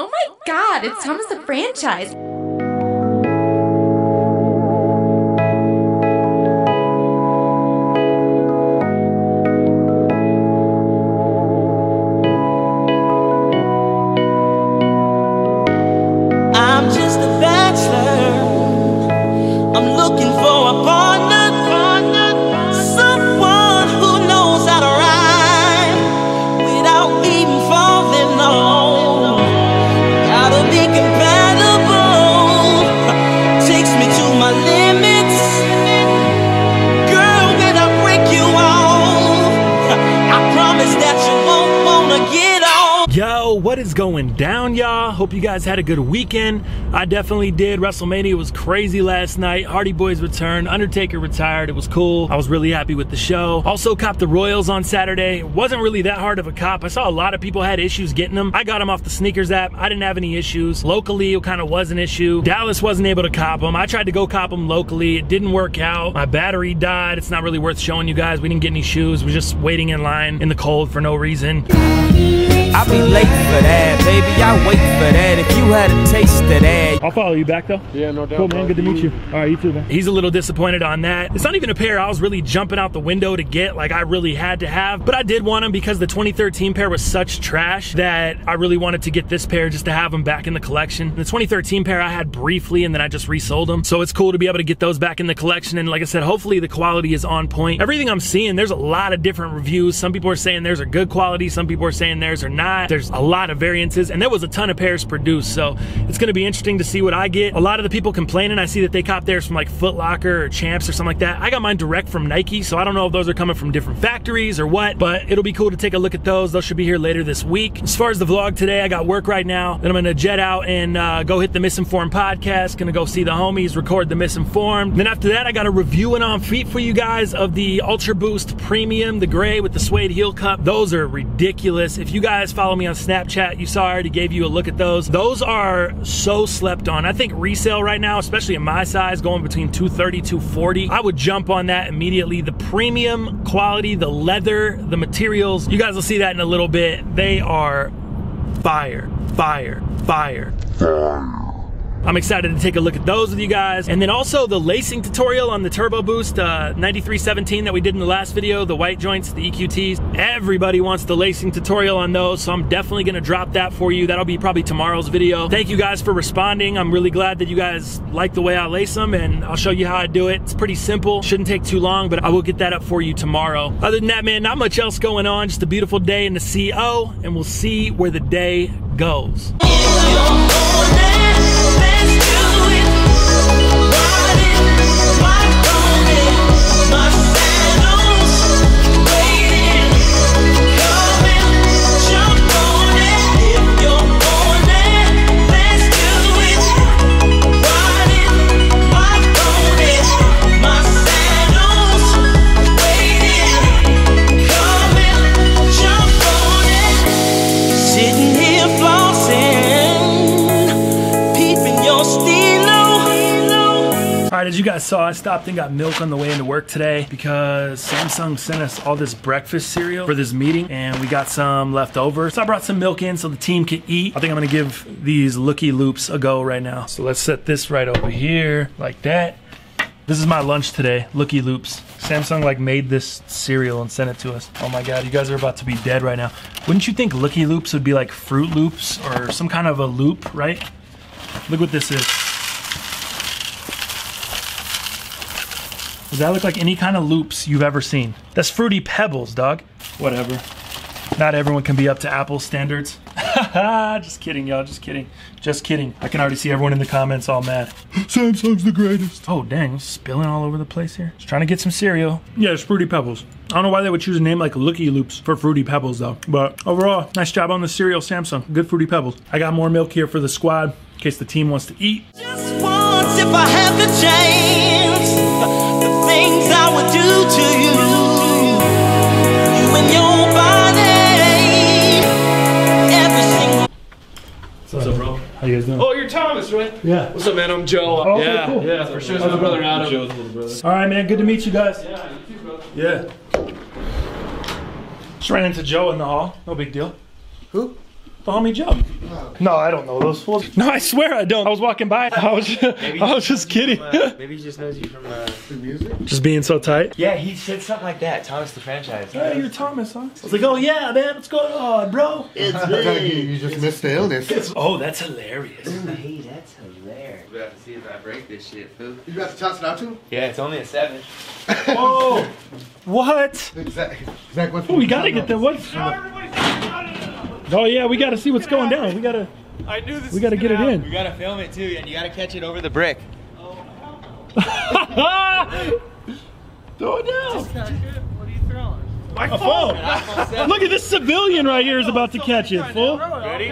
Oh, oh my god, it's Thomas the Franchise. Going down, y'all? Hope you guys had a good weekend. I definitely did. WrestleMania was crazy last night. Hardy Boys returned. Undertaker retired. It was cool. I was really happy with the show. Also, copped the Royals on Saturday. Wasn't really that hard of a cop. I saw a lot of people had issues getting them. I got them off the sneakers app. I didn't have any issues. Locally, it kind of was an issue. Dallas wasn't able to cop them. I tried to go cop them locally. It didn't work out. My battery died. It's not really worth showing you guys. We didn't get any shoes. We're just waiting in line in the cold for no reason. I'll be late for that, baby. I wait for that. If you had a taste of that, I'll follow you back though. Yeah, no doubt. Cool, man. Good to meet you. All right, you too, man. He's a little disappointed on that. It's not even a pair I was really jumping out the window to get, like I really had to have, but I did want them because the 2013 pair was such trash that I really wanted to get this pair just to have them back in the collection. The 2013 pair I had briefly and then I just resold them. So it's cool to be able to get those back in the collection. And like I said, hopefully the quality is on point. Everything I'm seeing, there's a lot of different reviews. Some people are saying theirs are good quality, some people are saying theirs are not. There's a lot of variances, and there was a ton of pairs produced. So it's gonna be interesting to see what I get. A lot of the people complaining, I see that they cop theirs from like Foot Locker or Champs or something like that. I got mine direct from Nike, so I don't know if those are coming from different factories or what, but it'll be cool to take a look at those. Those should be here later this week. As far as the vlog today, I got work right now. Then I'm gonna jet out and uh, go hit the Misinformed podcast. Gonna go see the homies, record the Misinformed. Then after that, I got a review and on feet for you guys of the Ultra Boost Premium, the gray with the suede heel cup. Those are ridiculous. If you guys follow me on Snapchat, you saw I already gave you a look at those. Those are so slept on. I think resale right now, especially in my size, going between 230, 240. I would jump on that immediately. The premium quality, the leather, the materials, you guys will see that in a little bit. They are fire, fire, fire. Um, I'm excited to take a look at those with you guys. And then also the lacing tutorial on the Turbo Boost uh, 9317 that we did in the last video, the white joints, the EQTs. Everybody wants the lacing tutorial on those, so I'm definitely gonna drop that for you. That'll be probably tomorrow's video. Thank you guys for responding. I'm really glad that you guys like the way I lace them, and I'll show you how I do it. It's pretty simple, shouldn't take too long, but I will get that up for you tomorrow. Other than that, man, not much else going on. Just a beautiful day in the CO, and we'll see where the day goes. Saw, I stopped and got milk on the way into work today because Samsung sent us all this breakfast cereal for this meeting and we got some left over. So I brought some milk in so the team can eat. I think I'm gonna give these Looky Loops a go right now. So let's set this right over here like that. This is my lunch today, Looky Loops. Samsung like made this cereal and sent it to us. Oh my god, you guys are about to be dead right now. Wouldn't you think Looky Loops would be like Fruit Loops or some kind of a loop, right? Look what this is. Does that look like any kind of loops you've ever seen? That's Fruity Pebbles, dog. Whatever. Not everyone can be up to Apple standards. just kidding, y'all. Just kidding. Just kidding. I can already see everyone in the comments all mad. Samsung's the greatest. Oh, dang. Spilling all over the place here. Just trying to get some cereal. Yeah, it's Fruity Pebbles. I don't know why they would choose a name like Looky Loops for Fruity Pebbles, though. But overall, nice job on the cereal, Samsung. Good Fruity Pebbles. I got more milk here for the squad in case the team wants to eat. Just once, if I had the chance, How you guys doing? Oh, you're Thomas, right? Yeah. What's up, man? I'm Joe. Oh, okay, yeah, cool. yeah, for sure. It's my brother Adam. Joe's little brother. All right, man. Good to meet you guys. Yeah, you too, bro. Yeah. Just ran into Joe in the hall. No big deal. Who? The homie Joe. No, I don't know those fools. No, I swear I don't. I was walking by. I was, I was just kidding. Maybe he just knows you from uh, just being so tight. Yeah, he said something like that. Thomas the franchise. Hey, you're Thomas, huh? I was like, oh yeah, man, what's going on, bro? It's you, you just missed the illness. Oh, that's hilarious. Hey, that's hilarious. We have to see if I break this shit, fool. You got to toss it out too? Yeah, it's only a seven. Oh, what? Zach, Zach what's Oh, we gotta get that. What? Oh yeah, we gotta see what's going down. We gotta. I knew this. We gotta get it in. You gotta film it too, and you gotta catch it over the brick. Throw it down. What are you throwing? My phone. Look at this civilian right here is about to catch it, fool. Ready?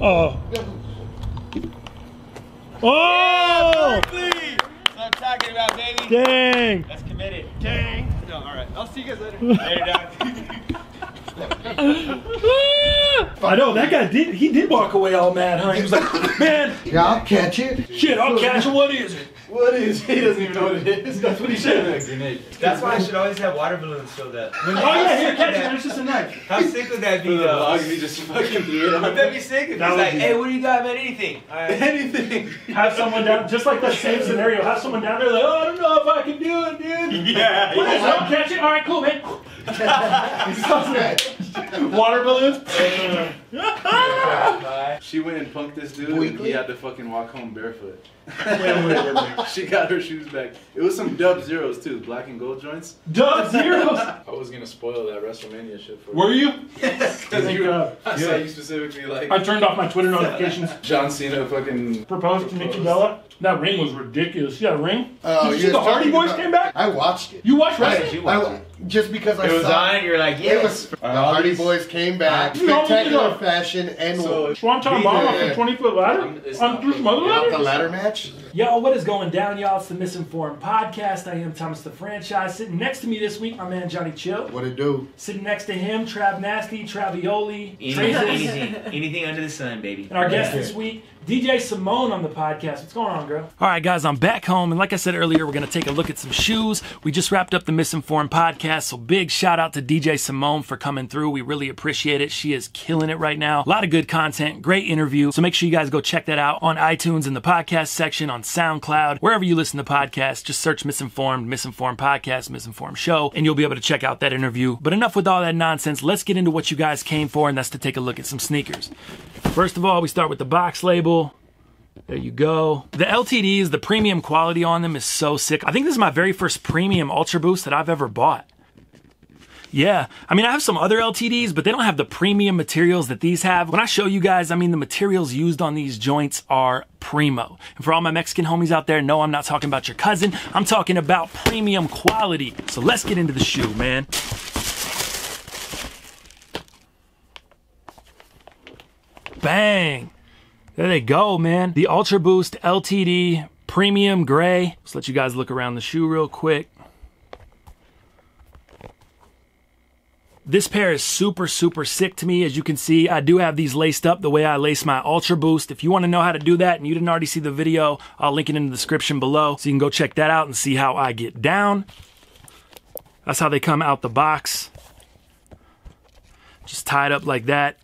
Oh. Oh! Please. That's what I'm talking about, baby. Dang. That's committed. Dang. No, all right. I'll see you guys later. later, dog. I know that guy did. He did walk away all mad, huh? He was like, "Man, Yeah, I'll catch it. shit, I'll catch it. What is it?" What is? He doesn't even know what it is. That's what he said. That's why I should always have water balloons filled up. Oh yeah, here, catch it. It's just a knife. How sick would that be, For the though? vlog, he just fucking threw it on. Wouldn't that be sick? If That he's like, be- hey, what do you got, man? Anything. All right. Anything. Have someone down, just like that same scenario. Have someone down there like, "Oh, I don't know if I can do it, dude." Yeah. What is it? I'll catch it. All right, cool, man. Water balloons. She went and punked this dude, and he had to fucking walk home barefoot. she got her shoes back. It was some dub zeros too, black and gold joints. Dub zeros. I was gonna spoil that WrestleMania shit for you. Were you? Because Thank God. I saw you specifically like I turned off my Twitter notifications. John Cena fucking. Proposed to Nikki Bella. That ring was ridiculous. You got a ring? Oh, Did you see the Hardy talking Boys about- came back? I watched it. You watched Why did wrestling? you watch I, it? Just because I It was saw on, you're like, It yes. was the Hardy Boys came back, You know, spectacular you fashion, and So- Swanton Be bomb off there. a 20 foot ladder? Um, it's On not- through some other the ladder? ladder match. Yo, what is going down, y'all? It's the Misinformed Podcast. I am Thomas the Franchise. Sitting next to me this week, my man Johnny Chill. What it do? Sitting next to him, Trav Nasty, Travioli, Anything, anything, anything under the sun, baby. And our guest this week, DJ Simone on the podcast. What's going on, girl? All right, guys, I'm back home. And like I said earlier, we're going to take a look at some shoes. We just wrapped up the Misinformed podcast. So big shout out to DJ Simone for coming through. We really appreciate it. She is killing it right now. A lot of good content, great interview. So make sure you guys go check that out on iTunes in the podcast section, on SoundCloud, wherever you listen to podcasts. Just search Misinformed, Misinformed Podcast, Misinformed Show, and you'll be able to check out that interview. But enough with all that nonsense. Let's get into what you guys came for, and that's to take a look at some sneakers. First of all, we start with the box label. There you go. The LTDs, the premium quality on them is so sick. I think this is my very first premium Ultra Boost that I've ever bought. Yeah, I mean, I have some other LTDs, but they don't have the premium materials that these have. When I show you guys, I mean, the materials used on these joints are primo. And for all my Mexican homies out there, no, I'm not talking about your cousin. I'm talking about premium quality. So let's get into the shoe, man. Bang. There they go, man. The Ultra Boost LTD Premium Gray. Let's let you guys look around the shoe real quick. This pair is super, super sick to me. As you can see, I do have these laced up the way I lace my Ultra Boost. If you want to know how to do that and you didn't already see the video, I'll link it in the description below so you can go check that out and see how I get down. That's how they come out the box. Just tied up like that.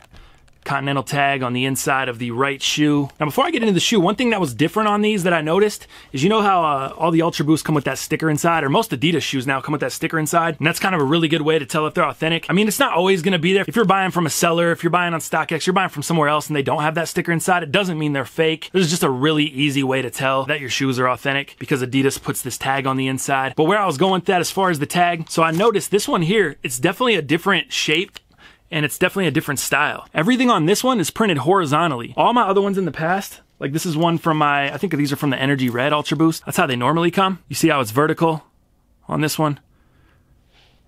Continental tag on the inside of the right shoe. Now, before I get into the shoe, one thing that was different on these that I noticed is you know how uh, all the Ultra Boosts come with that sticker inside, or most Adidas shoes now come with that sticker inside, and that's kind of a really good way to tell if they're authentic. I mean, it's not always to be there. If you're buying from a seller, if you're buying on StockX, you're buying from somewhere else, and they don't have that sticker inside, it doesn't mean they're fake. This is just a really easy way to tell that your shoes are authentic because Adidas puts this tag on the inside. But where I was going with that as far as the tag, so I noticed this one here, it's definitely a different shape and it's definitely a different style. Everything on this one is printed horizontally. All my other ones in the past, like this is one from my, I think these are from the Energy Red Ultra Boost. That's how they normally come. You see how it's vertical on this one?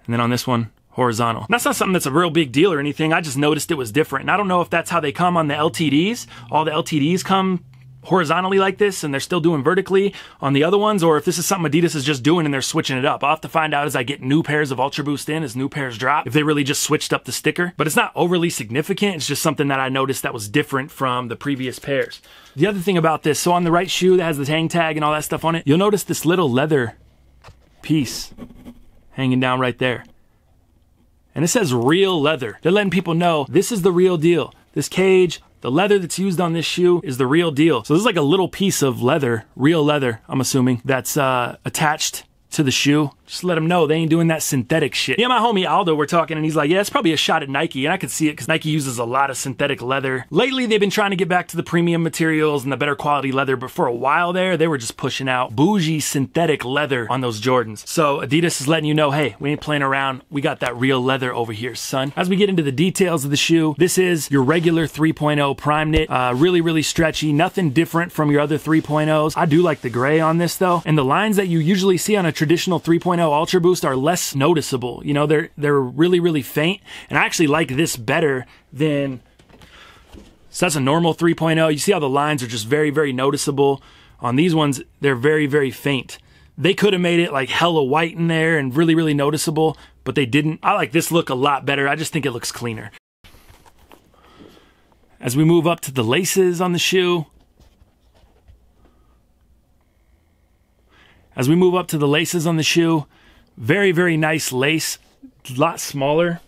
And then on this one, horizontal. And that's not something that's a real big deal or anything. I just noticed it was different. And I don't know if that's how they come on the LTDs. All the LTDs come horizontally like this and they're still doing vertically on the other ones or if this is something Adidas is just doing and they're switching it up. I'll have to find out as I get new pairs of Ultra Boost in as new pairs drop if they really just switched up the sticker. But it's not overly significant. It's just something that I noticed that was different from the previous pairs. The other thing about this, so on the right shoe that has the hang tag and all that stuff on it, you'll notice this little leather piece hanging down right there. And it says real leather. They're letting people know this is the real deal. this cage, the leather that's used on this shoe is the real deal. So this is like a little piece of leather, real leather, I'm assuming, that's uh, attached to the shoe. Just let them know they ain't doing that synthetic shit. Yeah, my homie Aldo, we're talking, and he's like, yeah, it's probably a shot at Nike, and I could see it because Nike uses a lot of synthetic leather. Lately, they've been trying to get back to the premium materials and the better quality leather, but for a while there, they were just pushing out bougie synthetic leather on those Jordans. So Adidas is letting you know, hey, we ain't playing around. We got that real leather over here, son. As we get into the details of the shoe, this is your regular 3.0 prime knit, uh, really, really stretchy, nothing different from your other 3.0s. I do like the gray on this though, and the lines that you usually see on a traditional 3.0 Ultra Boost are less noticeable. You know, they're they're really really faint, and I actually like this better than. So that's a normal 3.0. You see how the lines are just very very noticeable. On these ones, they're very very faint. They could have made it like hella white in there and really really noticeable, but they didn't. I like this look a lot better. I just think it looks cleaner. As we move up to the laces on the shoe, As we move up to the laces on the shoe, very, very nice lace, a lot smaller.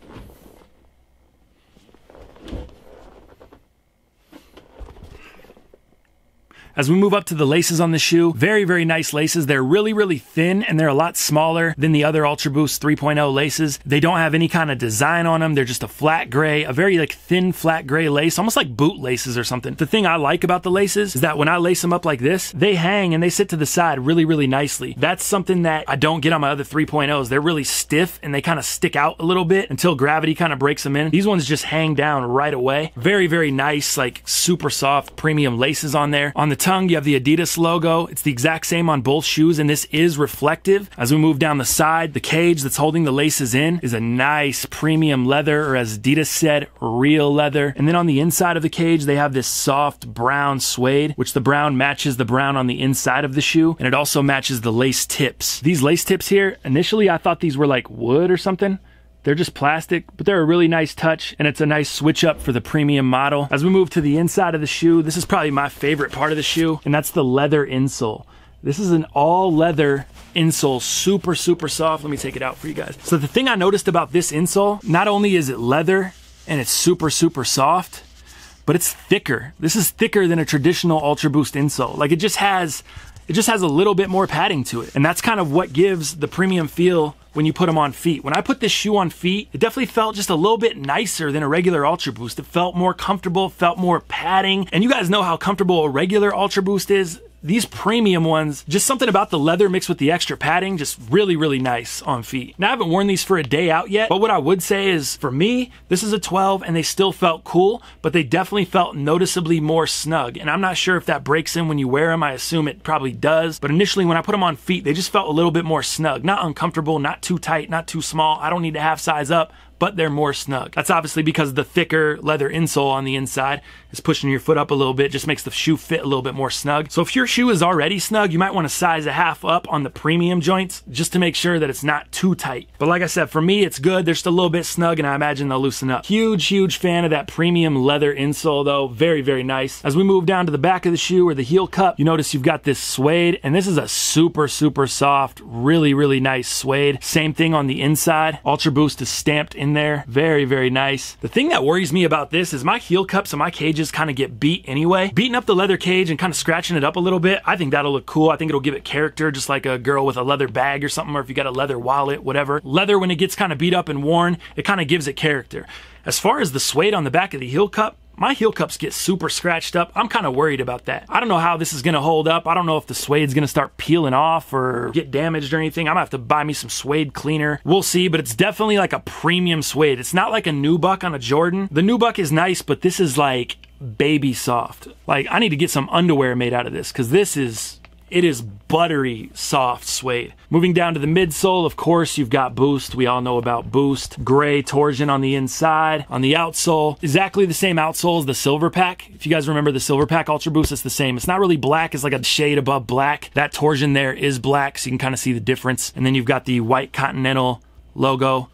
As we move up to the laces on the shoe, very, very nice laces. They're really, really thin and they're a lot smaller than the other Ultra Boost 3.0 laces. They don't have any kind of design on them. They're just a flat gray, a very like thin, flat gray lace, almost like boot laces or something. The thing I like about the laces is that when I lace them up like this, they hang and they sit to the side really, really nicely. That's something that I don't get on my other 3.0s. They're really stiff and they kind of stick out a little bit until gravity kind of breaks them in. These ones just hang down right away. Very, very nice, like super soft premium laces on there. On the tongue, you have the Adidas logo. It's the exact same on both shoes, and this is reflective. As we move down the side, the cage that's holding the laces in is a nice premium leather, or as Adidas said, real leather. And then on the inside of the cage, they have this soft brown suede, which the brown matches the brown on the inside of the shoe, and it also matches the lace tips. These lace tips here, initially I thought these were like wood or something. They're just plastic, but they're a really nice touch and it's a nice switch up for the premium model. As we move to the inside of the shoe, this is probably my favorite part of the shoe, and that's the leather insole. This is an all leather insole, super, super soft. Let me take it out for you guys. So the thing I noticed about this insole, not only is it leather and it's super, super soft, but it's thicker. This is thicker than a traditional Ultra Boost insole. Like it just has, it just has a little bit more padding to it. And that's kind of what gives the premium feel when you put them on feet. When I put this shoe on feet, it definitely felt just a little bit nicer than a regular Ultra Boost. It felt more comfortable, felt more padding. And you guys know how comfortable a regular Ultra Boost is these premium ones, just something about the leather mixed with the extra padding, just really, really nice on feet. Now, I haven't worn these for a day out yet, but what I would say is for me, this is a 12 and they still felt cool, but they definitely felt noticeably more snug. And I'm not sure if that breaks in when you wear them. I assume it probably does. But initially, when I put them on feet, they just felt a little bit more snug, not uncomfortable, not too tight, not too small. I don't need to half size up but they're more snug. That's obviously because the thicker leather insole on the inside is pushing your foot up a little bit, just makes the shoe fit a little bit more snug. So if your shoe is already snug, you might want to size a half up on the premium joints just to make sure that it's not too tight. But like I said, for me, it's good. They're just a little bit snug and I imagine they'll loosen up. Huge, huge fan of that premium leather insole though. Very, very nice. As we move down to the back of the shoe or the heel cup, you notice you've got this suede and this is a super, super soft, really, really nice suede. Same thing on the inside. Ultra Boost is stamped in there. Very, very nice. The thing that worries me about this is my heel cups and my cages kind of get beat anyway. Beating up the leather cage and kind of scratching it up a little bit, I think that'll look cool. I think it'll give it character, just like a girl with a leather bag or something, or if you got a leather wallet, whatever. Leather, when it gets kind of beat up and worn, it kind of gives it character. As far as the suede on the back of the heel cup, my heel cups get super scratched up. I'm kind of worried about that. I don't know how this is going to hold up. I don't know if the suede's going to start peeling off or get damaged or anything. I'm going to have to buy me some suede cleaner. We'll see, but it's definitely like a premium suede. It's not like a nubuck on a Jordan. The nubuck is nice, but this is like baby soft. Like I need to get some underwear made out of this because this is it is buttery soft suede. Moving down to the midsole, of course, you've got Boost. We all know about Boost. Gray torsion on the inside. On the outsole, exactly the same outsole as the Silver Pack. If you guys remember the Silver Pack Ultra Boost, it's the same. It's not really black, it's like a shade above black. That torsion there is black, so you can kind of see the difference. And then you've got the white Continental logo.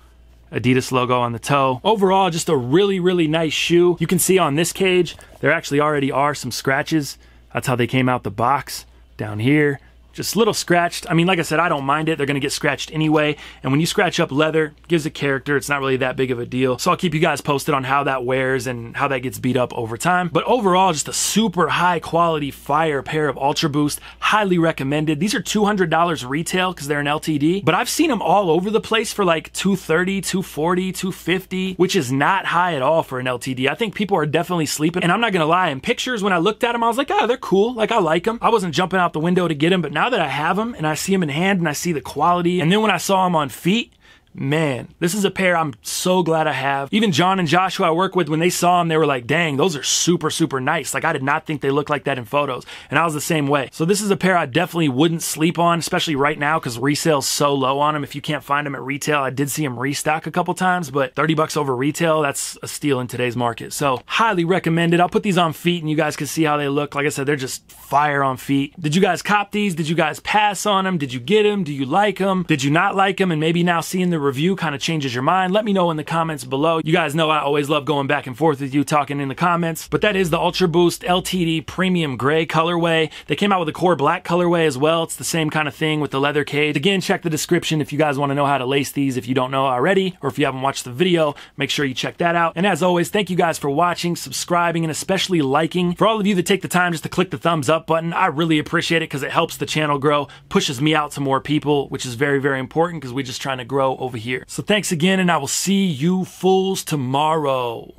Adidas logo on the toe. Overall, just a really, really nice shoe. You can see on this cage, there actually already are some scratches. That's how they came out the box down here, just little scratched. I mean, like I said, I don't mind it. They're going to get scratched anyway. And when you scratch up leather, gives a character. It's not really that big of a deal. So I'll keep you guys posted on how that wears and how that gets beat up over time. But overall, just a super high quality fire pair of Ultra Boost. Highly recommended. These are $200 retail because they're an LTD, but I've seen them all over the place for like 230, 240, 250, which is not high at all for an LTD. I think people are definitely sleeping. And I'm not going to lie, in pictures, when I looked at them, I was like, ah, they're cool. Like I like them. I wasn't jumping out the window to get them, but now that I have them and I see them in hand and I see the quality, and then when I saw them on feet, Man, this is a pair I'm so glad I have. Even John and Josh, who I work with, when they saw them, they were like, dang, those are super, super nice. Like, I did not think they looked like that in photos. And I was the same way. So, this is a pair I definitely wouldn't sleep on, especially right now because resale's so low on them. If you can't find them at retail, I did see them restock a couple times, but 30 bucks over retail, that's a steal in today's market. So, highly recommended. I'll put these on feet and you guys can see how they look. Like I said, they're just fire on feet. Did you guys cop these? Did you guys pass on them? Did you get them? Do you like them? Did you not like them? And maybe now seeing the review kind of changes your mind. Let me know in the comments below. You guys know I always love going back and forth with you talking in the comments. But that is the Ultra Boost LTD Premium Gray colorway. They came out with a core black colorway as well. It's the same kind of thing with the leather cage. Again, check the description if you guys want to know how to lace these if you don't know already, or if you haven't watched the video, make sure you check that out. And as always, thank you guys for watching, subscribing, and especially liking. For all of you that take the time just to click the thumbs up button, I really appreciate it because it helps the channel grow, pushes me out to more people, which is very, very important because we're just trying to grow over here. So thanks again, and I will see you fools tomorrow.